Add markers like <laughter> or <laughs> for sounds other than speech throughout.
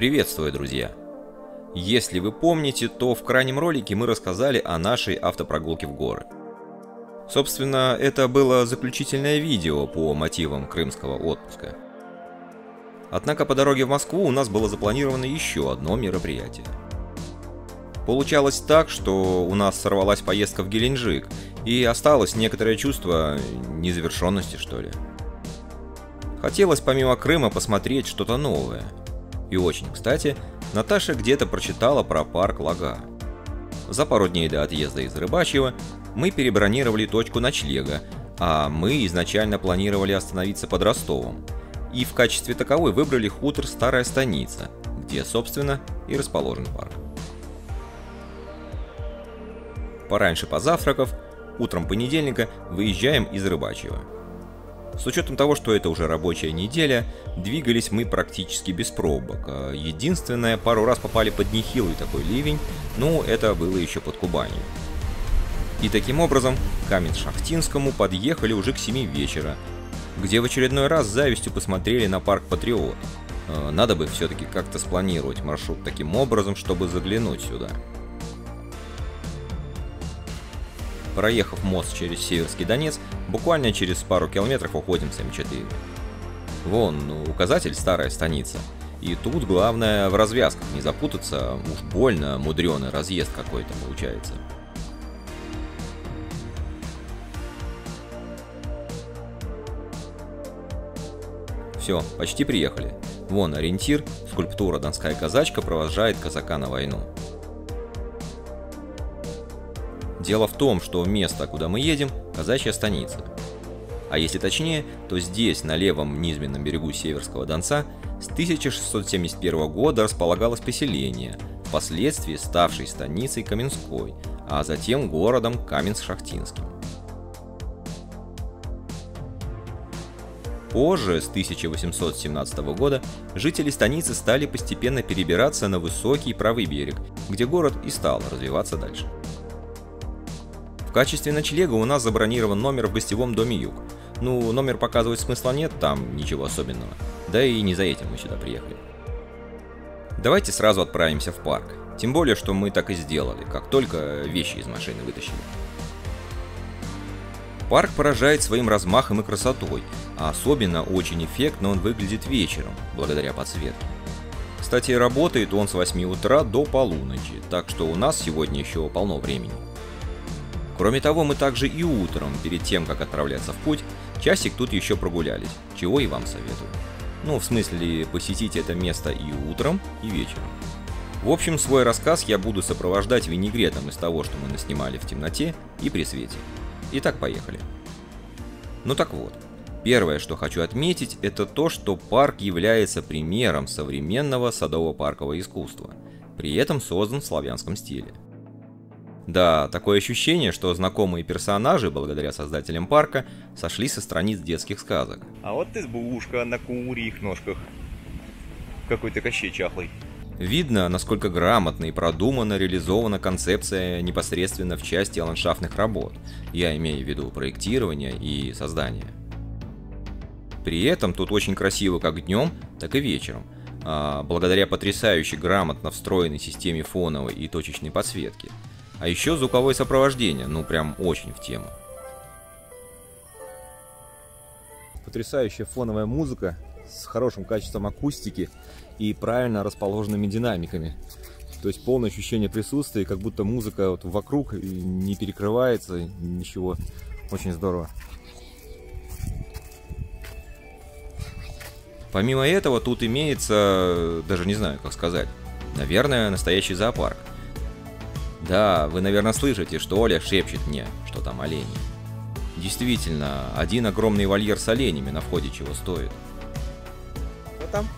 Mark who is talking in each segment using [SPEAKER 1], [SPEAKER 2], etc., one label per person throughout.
[SPEAKER 1] Приветствую, друзья! Если вы помните, то в крайнем ролике мы рассказали о нашей автопрогулке в горы. Собственно, это было заключительное видео по мотивам крымского отпуска. Однако по дороге в Москву у нас было запланировано еще одно мероприятие. Получалось так, что у нас сорвалась поездка в Геленджик, и осталось некоторое чувство незавершенности, что ли. Хотелось помимо Крыма посмотреть что-то новое. И очень кстати, Наташа где-то прочитала про парк Лага. За пару дней до отъезда из Рыбачьего мы перебронировали точку ночлега, а мы изначально планировали остановиться под Ростовом. И в качестве таковой выбрали хутор Старая Станица, где, собственно, и расположен парк. Пораньше позавтракав, утром понедельника выезжаем из Рыбачьего. С учетом того, что это уже рабочая неделя, двигались мы практически без пробок. А единственное, пару раз попали под нехилый такой ливень, но это было еще под Кубанью. И таким образом, к Каменшахтинскому подъехали уже к 7 вечера, где в очередной раз с завистью посмотрели на парк Патриот. А, надо бы все-таки как-то спланировать маршрут таким образом, чтобы заглянуть сюда. Проехав мост через Северский Донец, буквально через пару километров уходим с М4. Вон, ну, указатель «Старая станица». И тут главное в развязках не запутаться, уж больно мудреный разъезд какой-то получается. Все, почти приехали. Вон ориентир, скульптура «Донская казачка» провожает казака на войну. Дело в том, что место, куда мы едем, казачья станица. А если точнее, то здесь, на левом низменном берегу Северского Донца, с 1671 года располагалось поселение, впоследствии ставшей станицей Каменской, а затем городом Каменск-Шахтинским. Позже, с 1817 года, жители станицы стали постепенно перебираться на высокий правый берег, где город и стал развиваться дальше. В качестве ночлега у нас забронирован номер в гостевом доме Юг. Ну, номер показывать смысла нет, там ничего особенного. Да и не за этим мы сюда приехали. Давайте сразу отправимся в парк. Тем более, что мы так и сделали, как только вещи из машины вытащили. Парк поражает своим размахом и красотой, а особенно очень эффектно он выглядит вечером, благодаря подсветке. Кстати, работает он с 8 утра до полуночи, так что у нас сегодня еще полно времени. Кроме того, мы также и утром, перед тем, как отправляться в путь, часик тут еще прогулялись, чего и вам советую. Ну, в смысле, посетить это место и утром, и вечером. В общем, свой рассказ я буду сопровождать винегретом из того, что мы наснимали в темноте и при свете. Итак, поехали. Ну так вот, первое, что хочу отметить, это то, что парк является примером современного садово-паркового искусства, при этом создан в славянском стиле. Да, такое ощущение, что знакомые персонажи, благодаря создателям парка, сошли со страниц детских сказок.
[SPEAKER 2] А вот избушка на курьих ножках. Какой-то кощей чахлый.
[SPEAKER 1] Видно, насколько грамотно и продуманно реализована концепция непосредственно в части ландшафтных работ, я имею в виду проектирование и создание. При этом тут очень красиво как днем, так и вечером, а благодаря потрясающе грамотно встроенной системе фоновой и точечной подсветки – а еще звуковое сопровождение, ну прям очень в тему.
[SPEAKER 3] Потрясающая фоновая музыка с хорошим качеством акустики и правильно расположенными динамиками. То есть полное ощущение присутствия, как будто музыка вот вокруг не перекрывается, ничего. Очень здорово.
[SPEAKER 1] Помимо этого, тут имеется, даже не знаю, как сказать, наверное, настоящий зоопарк. Да, вы, наверное, слышите, что Оля шепчет мне, что там олени. Действительно, один огромный вольер с оленями на входе чего стоит.
[SPEAKER 3] Что там?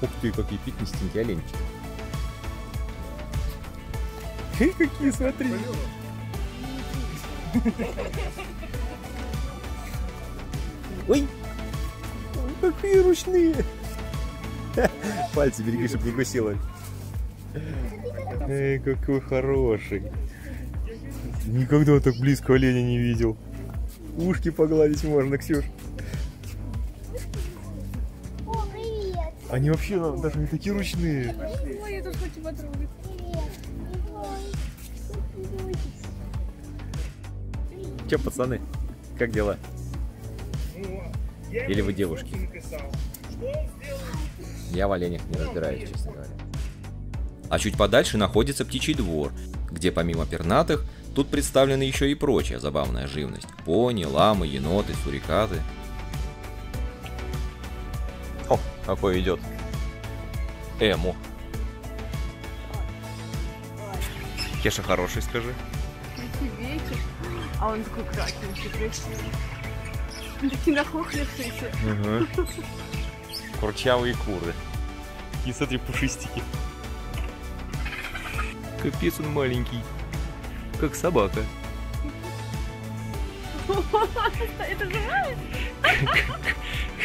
[SPEAKER 3] Ух ты, какие пятнистенькие оленчики. Какие, смотри. Ой, какие ручные. Пальцы береги, чтобы не кусила. Эй, какой хороший. Никогда так близко оленя не видел.
[SPEAKER 1] Ушки погладить можно, Ксюш.
[SPEAKER 3] О, привет.
[SPEAKER 1] Они вообще ну, даже не такие ручные.
[SPEAKER 4] Ой, я тоже хочу потрогать.
[SPEAKER 3] Привет. Ой,
[SPEAKER 1] Че, пацаны, как дела? Или вы девушки? Я в оленях не разбираюсь, честно говоря.
[SPEAKER 5] А чуть подальше находится птичий двор, где помимо пернатых, тут представлена еще и прочая забавная живность. Пони, ламы, еноты, сурикаты.
[SPEAKER 1] О, какой идет. Эму. Кеша хороший, скажи.
[SPEAKER 4] А он такой красненький, красивый. Такие нахохлившиеся.
[SPEAKER 1] Курчавые куры. И смотри, пушистики. Капец он маленький. Как собака.
[SPEAKER 4] Это живая?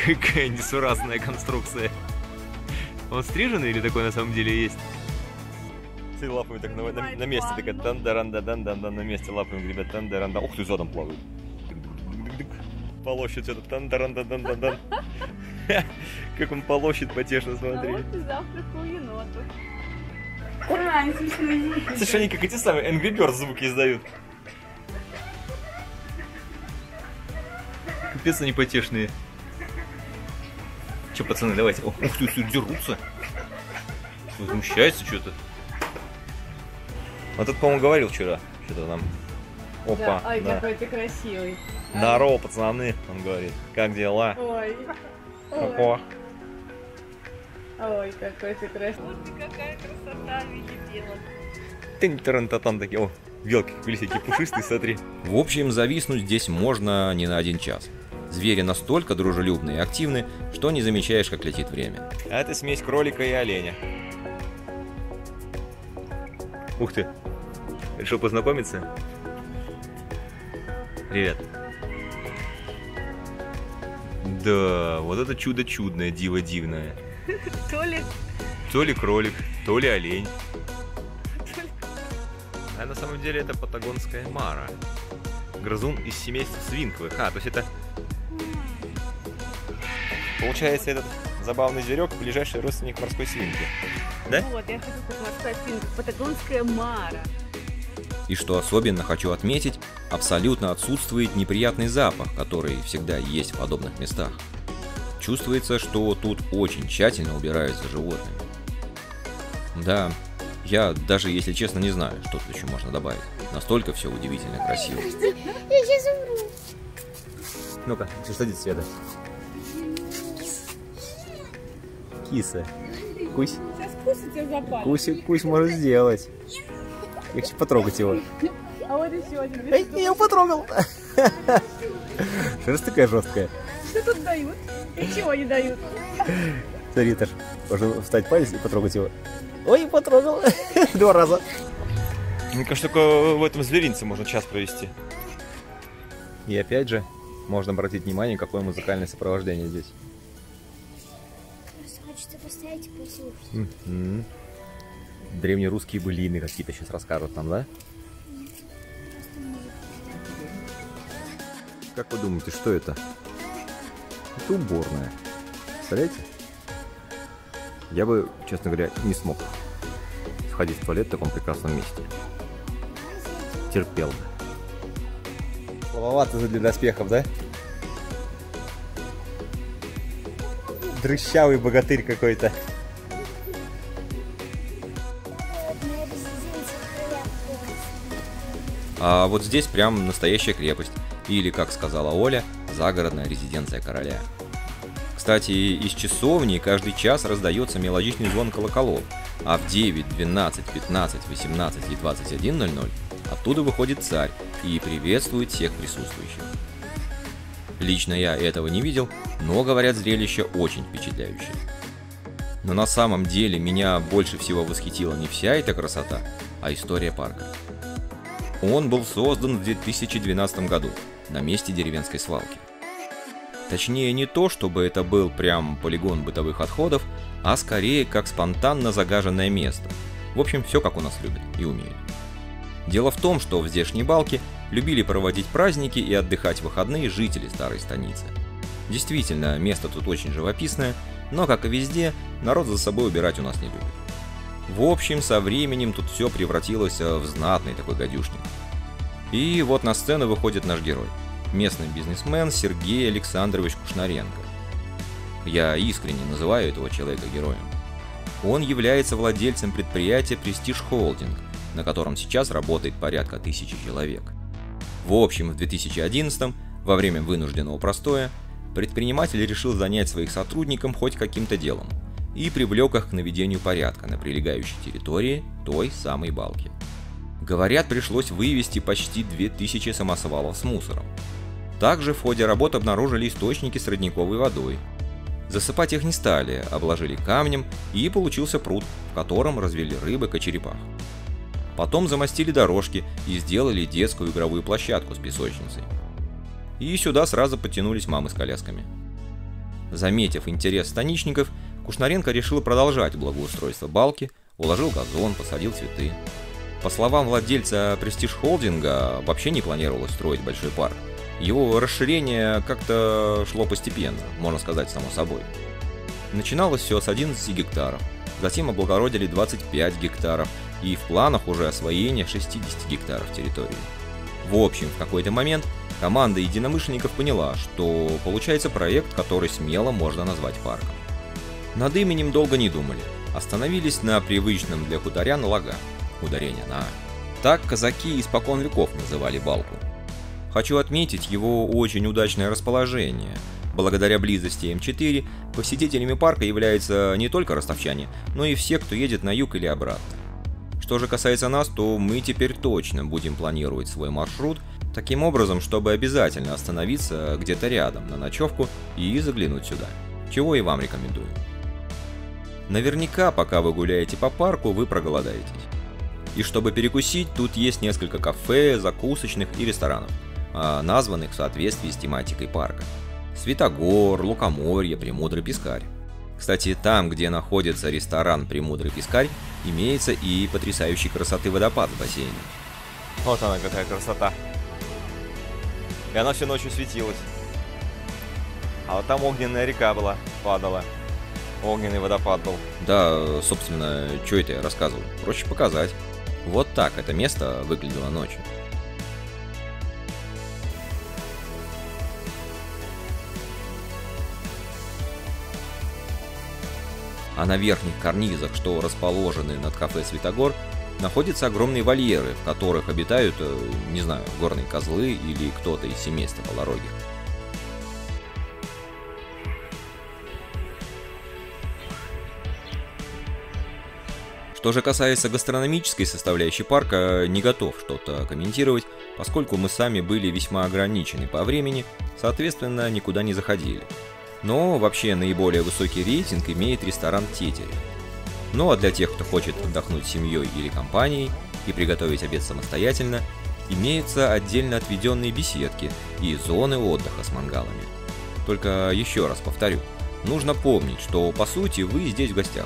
[SPEAKER 1] Какая несуразная конструкция. Он стриженный или такой на самом деле есть? Ты лапами так на, на- на месте, такая тандаранда дан дан на месте лапами гребет тандаранда. Ух ты, задом плавает. Полощет что-то тандаранда дан дан <laughs> дан. Как он полощет потешно,
[SPEAKER 4] А
[SPEAKER 1] смотри.
[SPEAKER 4] завтрак у енотов. Ай, смешные.
[SPEAKER 1] Слушай, они как эти самые Angry Birds звуки издают. Капец они потешные. Че, пацаны, давайте. Ох, ух ты, ты, дерутся. Возмущается что-то. Вот тут, по-моему, говорил вчера. Что-то там. Опа,
[SPEAKER 4] Да, Ай,
[SPEAKER 1] да.
[SPEAKER 4] какой ты красивый.
[SPEAKER 1] Здорово, пацаны, он говорит. Как дела?
[SPEAKER 4] Ой.
[SPEAKER 1] Ого.
[SPEAKER 4] Ой, какой ты красивый. Вот какая красота в виде белок.
[SPEAKER 1] Тын-таран-та-тан такие. О, белки какие всякие пушистые, смотри.
[SPEAKER 5] В общем, зависнуть здесь можно не на один час. Звери настолько дружелюбны и активны, что не замечаешь, как летит время.
[SPEAKER 1] А это смесь кролика и оленя. Ух ты. Решил познакомиться? Привет. Да, вот это чудо чудное, диво дивное. <laughs>
[SPEAKER 4] То ли
[SPEAKER 1] То ли кролик, то ли олень. <laughs> А на самом деле это патагонская мара. Грызун из семейства свинковых. А, то есть это... Получается, этот забавный зверек ближайший родственник морской свинки. Да?
[SPEAKER 4] Вот, я хочу как морская свинка. Патагонская мара.
[SPEAKER 5] И что особенно хочу отметить, абсолютно отсутствует неприятный запах, который всегда есть в подобных местах. Чувствуется, что тут очень тщательно убирают за животными. Да, я даже, если честно, не знаю, что тут еще можно добавить. Настолько все удивительно красиво.
[SPEAKER 3] Я сейчас умру.
[SPEAKER 1] Ну-ка, что здесь Света? Киса. Кусь,
[SPEAKER 4] Сейчас кусать тебя запали.
[SPEAKER 1] кусь, кусь может сделать. Я хочу потрогать его.
[SPEAKER 4] А вот еще один.
[SPEAKER 1] Эй, я его потрогал. <laughs> Шерсть такая жесткая.
[SPEAKER 4] Что тут дают? И чего не дают?
[SPEAKER 1] Смотри, Таш, можно встать палец и потрогать его. Ой, потрогал. <laughs> Два раза. Мне кажется, только в этом зверинце можно час провести. И опять же, можно обратить внимание, какое музыкальное сопровождение здесь.
[SPEAKER 3] Просто хочется поставить и послушать.
[SPEAKER 1] Древнерусские былины какие-то сейчас расскажут нам, да? Как вы думаете, что это? Это уборная. Представляете? Я бы, честно говоря, не смог сходить в туалет в таком прекрасном месте. Терпел бы. Слабовато для доспехов, да? Дрыщавый богатырь какой-то.
[SPEAKER 5] А вот здесь прям настоящая крепость. Или, как сказала Оля, загородная резиденция короля. Кстати, из часовни каждый час раздается мелодичный звон колоколов, а в 9, 12, 15, 18 и 21.00 оттуда выходит царь и приветствует всех присутствующих. Лично я этого не видел, но, говорят, зрелище очень впечатляющее. Но на самом деле меня больше всего восхитила не вся эта красота, а история парка. Он был создан в 2012 году на месте деревенской свалки. Точнее не то, чтобы это был прям полигон бытовых отходов, а скорее как спонтанно загаженное место. В общем, все как у нас любят и умеют.
[SPEAKER 1] Дело в том, что в здешней балке любили проводить праздники и отдыхать выходные жители старой станицы. Действительно, место тут очень живописное, но, как и везде, народ за собой убирать у нас не любит. В общем, со временем тут все превратилось э, в знатный такой гадюшник. И вот на сцену выходит наш герой. Местный бизнесмен Сергей Александрович Кушнаренко. Я искренне называю этого человека героем. Он является владельцем предприятия «Престиж Холдинг», на котором сейчас работает порядка тысячи человек. В общем, в 2011 во время вынужденного простоя, предприниматель решил занять своих сотрудников хоть каким-то делом и привлек их к наведению порядка на прилегающей территории той самой балки. Говорят, пришлось вывести почти 2000 самосвалов с мусором. Также в ходе работ обнаружили источники с родниковой водой. Засыпать их не стали, обложили камнем и получился пруд, в котором развели рыбок и черепах. Потом замостили дорожки и сделали детскую игровую площадку с песочницей. И сюда сразу потянулись мамы с колясками. Заметив интерес станичников, Кушнаренко решил продолжать благоустройство балки, уложил газон, посадил цветы. По словам владельца Престиж Холдинга, вообще не планировалось строить большой парк. Его расширение как-то шло постепенно, можно сказать, само собой. Начиналось все с 11 гектаров, затем облагородили 25 гектаров, и в планах уже освоение 60 гектаров территории. В общем, в какой-то момент команда единомышленников поняла, что получается проект, который смело можно назвать парком. Над именем долго не думали, остановились на привычном для хуторян лага, ударение на «а». Так казаки испокон веков называли балку. Хочу отметить его очень удачное расположение. Благодаря близости М4 посетителями парка являются не только ростовчане, но и все, кто едет на юг или обратно. Что же касается нас, то мы теперь точно будем планировать свой маршрут таким образом, чтобы обязательно остановиться где-то рядом на ночевку и заглянуть сюда. Чего и вам рекомендую. Наверняка, пока вы гуляете по парку, вы проголодаетесь. И чтобы перекусить, тут есть несколько кафе, закусочных и ресторанов, а, названных в соответствии с тематикой парка. Светогор, Лукоморье, Премудрый Пескарь. Кстати, там, где находится ресторан «Премудрый пескарь», имеется и потрясающей красоты водопад в бассейне.
[SPEAKER 2] Вот она какая красота. И она всю ночью светилась. А вот там огненная река была, падала. Огненный водопад был.
[SPEAKER 1] Да, собственно, что это я рассказывал? Проще показать. Вот так это место выглядело ночью. а на верхних карнизах, что расположены над кафе «Светогор», находятся огромные вольеры, в которых обитают, э, не знаю, горные козлы или кто-то из семейства полорогих. Что же касается гастрономической составляющей парка, не готов что-то комментировать, поскольку мы сами были весьма ограничены по времени, соответственно, никуда не заходили. Но вообще наиболее высокий рейтинг имеет ресторан Тетери. Ну а для тех, кто хочет отдохнуть семьей или компанией и приготовить обед самостоятельно, имеются отдельно отведенные беседки и зоны отдыха с мангалами. Только еще раз повторю, нужно помнить, что по сути вы здесь в гостях.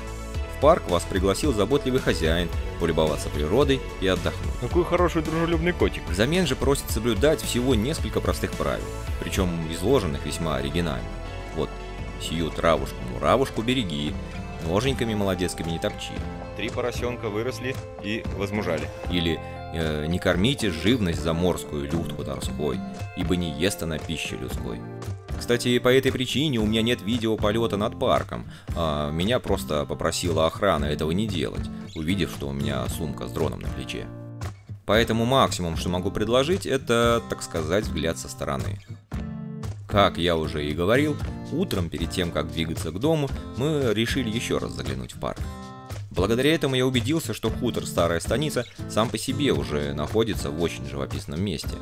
[SPEAKER 1] Парк вас пригласил заботливый хозяин полюбоваться природой и отдохнуть.
[SPEAKER 2] Какой хороший дружелюбный котик.
[SPEAKER 1] Взамен же просит соблюдать всего несколько простых правил, причем изложенных весьма оригинально. Вот сию травушку-муравушку береги, ноженьками молодецкими не топчи.
[SPEAKER 2] Три поросенка выросли и возмужали.
[SPEAKER 1] Или э, не кормите живность заморскую, люд хуторской, ибо не ест она пищи людской. Кстати, по этой причине у меня нет видео полета над парком, а меня просто попросила охрана этого не делать, увидев, что у меня сумка с дроном на плече. Поэтому максимум, что могу предложить, это, так сказать, взгляд со стороны. Как я уже и говорил, утром перед тем, как двигаться к дому, мы решили еще раз заглянуть в парк. Благодаря этому я убедился, что хутор Старая Станица сам по себе уже находится в очень живописном месте.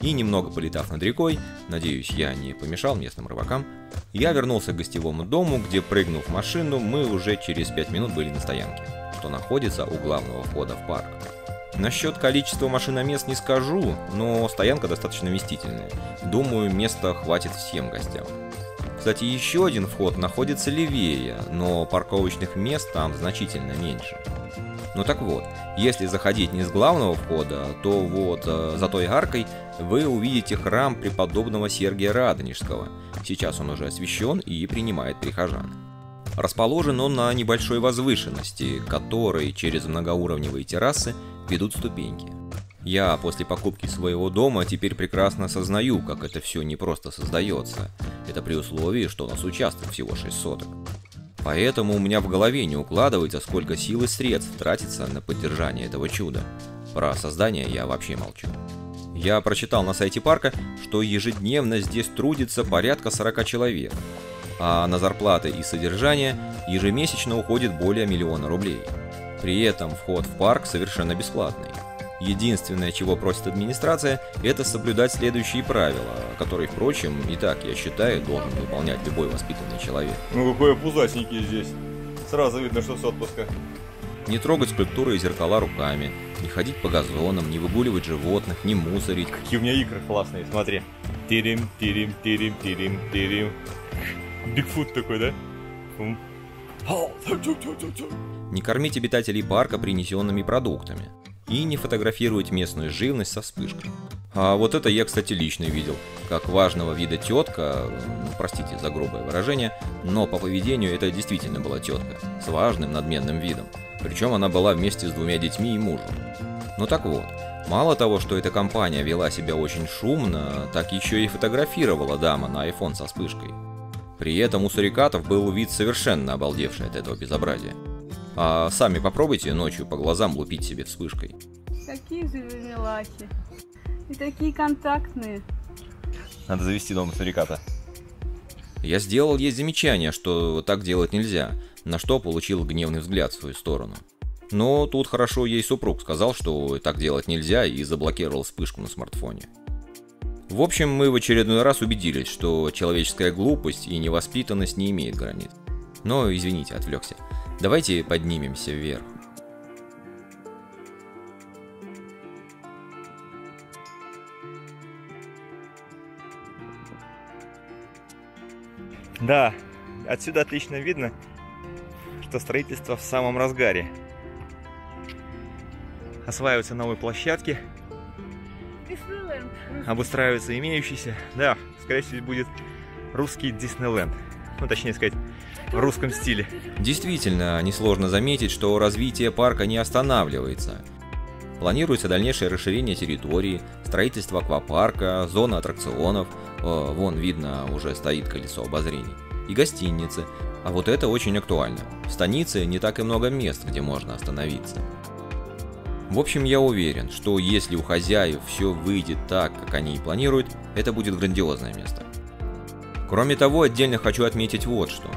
[SPEAKER 1] И немного полетав над рекой, надеюсь, я не помешал местным рыбакам, я вернулся к гостевому дому, где, прыгнув в машину, мы уже через 5 минут были на стоянке, что находится у главного входа в парк. Насчет количества машиномест не скажу, но стоянка достаточно вместительная. Думаю, места хватит всем гостям. Кстати, еще один вход находится левее, но парковочных мест там значительно меньше. Ну так вот, если заходить не с главного входа, то вот э, за той аркой вы увидите храм преподобного Сергия Радонежского. Сейчас он уже освящен и принимает прихожан. Расположен он на небольшой возвышенности, которой через многоуровневые террасы ведут ступеньки. Я после покупки своего дома теперь прекрасно осознаю, как это все не просто создается. Это при условии, что у нас участок всего 6 соток. Поэтому у меня в голове не укладывается, сколько сил и средств тратится на поддержание этого чуда. Про создание я вообще молчу. Я прочитал на сайте парка, что ежедневно здесь трудится порядка 40 человек, а на зарплаты и содержание ежемесячно уходит более миллиона рублей. При этом вход в парк совершенно бесплатный. Единственное, чего просит администрация, это соблюдать следующие правила, которые, впрочем, и так, я считаю, должен выполнять любой воспитанный человек.
[SPEAKER 2] Ну какой пузатенький здесь. Сразу видно, что с отпуска.
[SPEAKER 1] Не трогать скульптуры и зеркала руками, не ходить по газонам, не выгуливать животных, не мусорить.
[SPEAKER 2] Какие у меня игры классные, смотри. Тирим, тирим, тирим, тирим, тирим. Бигфут такой, да?
[SPEAKER 1] Не кормить обитателей парка принесенными продуктами. И не фотографировать местную живность со вспышкой. А вот это я, кстати, лично видел. Как важного вида тетка, ну, простите за грубое выражение, но по поведению это действительно была тетка, с важным надменным видом. Причем она была вместе с двумя детьми и мужем. Ну так вот, мало того, что эта компания вела себя очень шумно, так еще и фотографировала дама на iPhone со вспышкой. При этом у сурикатов был вид совершенно обалдевший от этого безобразия. А сами попробуйте ночью по глазам лупить себе вспышкой.
[SPEAKER 4] Какие же вы милахи. И такие контактные.
[SPEAKER 2] Надо завести дома суриката.
[SPEAKER 1] Я сделал ей замечание, что так делать нельзя, на что получил гневный взгляд в свою сторону. Но тут хорошо ей супруг сказал, что так делать нельзя и заблокировал вспышку на смартфоне. В общем, мы в очередной раз убедились, что человеческая глупость и невоспитанность не имеет границ. Но, извините, отвлекся. Давайте поднимемся вверх.
[SPEAKER 2] Да, отсюда отлично видно, что строительство в самом разгаре. Осваиваются новые площадки,
[SPEAKER 4] Диснейленд.
[SPEAKER 2] обустраиваются имеющиеся. Да, скорее всего, будет русский Диснейленд. Ну, точнее сказать, в русском стиле.
[SPEAKER 1] Действительно, несложно заметить, что развитие парка не останавливается. Планируется дальнейшее расширение территории, строительство аквапарка, зона аттракционов, э, вон видно уже стоит колесо обозрений, и гостиницы. А вот это очень актуально. В станице не так и много мест, где можно остановиться. В общем, я уверен, что если у хозяев все выйдет так, как они и планируют, это будет грандиозное место. Кроме того, отдельно хочу отметить вот что.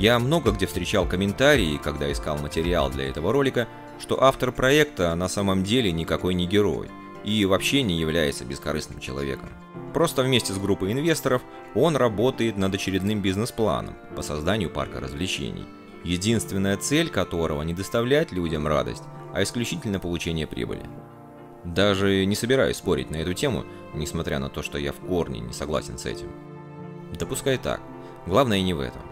[SPEAKER 1] Я много где встречал комментарии, когда искал материал для этого ролика, что автор проекта на самом деле никакой не герой и вообще не является бескорыстным человеком. Просто вместе с группой инвесторов он работает над очередным бизнес-планом по созданию парка развлечений, единственная цель которого не доставлять людям радость, а исключительно получение прибыли. Даже не собираюсь спорить на эту тему, несмотря на то, что я в корне не согласен с этим. Да пускай так. Главное не в этом.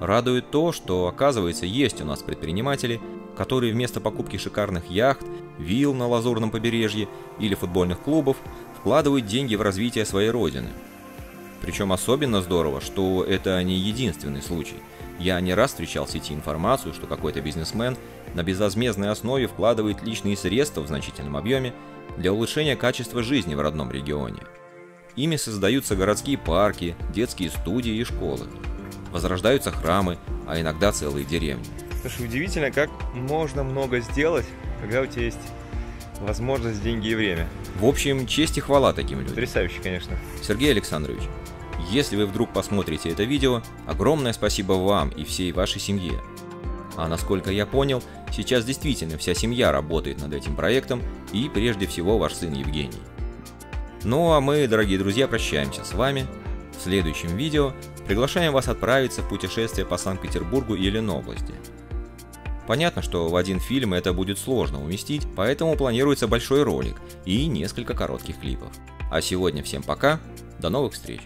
[SPEAKER 1] Радует то, что, оказывается, есть у нас предприниматели, которые вместо покупки шикарных яхт, вилл на лазурном побережье или футбольных клубов вкладывают деньги в развитие своей родины. Причем особенно здорово, что это не единственный случай. Я не раз встречал в сети информацию, что какой-то бизнесмен на безвозмездной основе вкладывает личные средства в значительном объеме для улучшения качества жизни в родном регионе. Ими создаются городские парки, детские студии и школы. Возрождаются храмы, а иногда целые деревни.
[SPEAKER 2] Слушай, удивительно, как можно много сделать, когда у тебя есть возможность, деньги и время.
[SPEAKER 1] В общем, честь и хвала таким людям.
[SPEAKER 2] Потрясающе, конечно.
[SPEAKER 1] Сергей Александрович, если вы вдруг посмотрите это видео, огромное спасибо вам и всей вашей семье. А насколько я понял, сейчас действительно вся семья работает над этим проектом и прежде всего ваш сын Евгений. Ну а мы, дорогие друзья, прощаемся с вами. В следующем видео приглашаем вас отправиться в путешествие по Санкт-Петербургу и Ленобласти. Понятно, что в один фильм это будет сложно уместить, поэтому планируется большой ролик и несколько коротких клипов. А сегодня всем пока, до новых встреч!